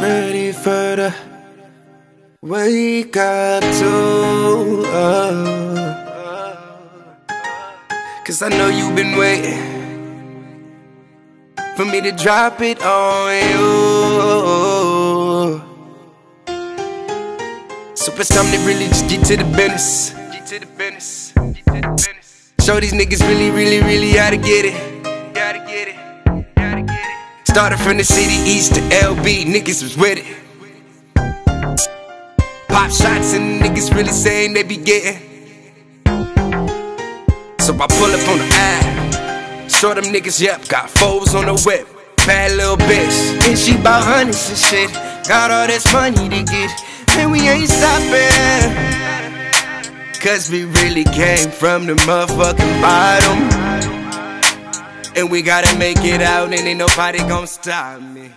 ready for the wake up to uh, Cause I know you've been waiting For me to drop it on you. So it's time to really just Get to the business. Get to the business. Show these niggas really, really, really how to get it Started from the city east to LB, niggas was with it Pop shots and niggas really saying they be getting. So I pull up on the app. Show them niggas, yep, got foes on the whip. Bad little bitch. And she bout hundreds and shit. Got all this money to get. And we ain't stopping. Cause we really came from the motherfucking bottom. And we gotta make it out, and ain't nobody gonna stop me.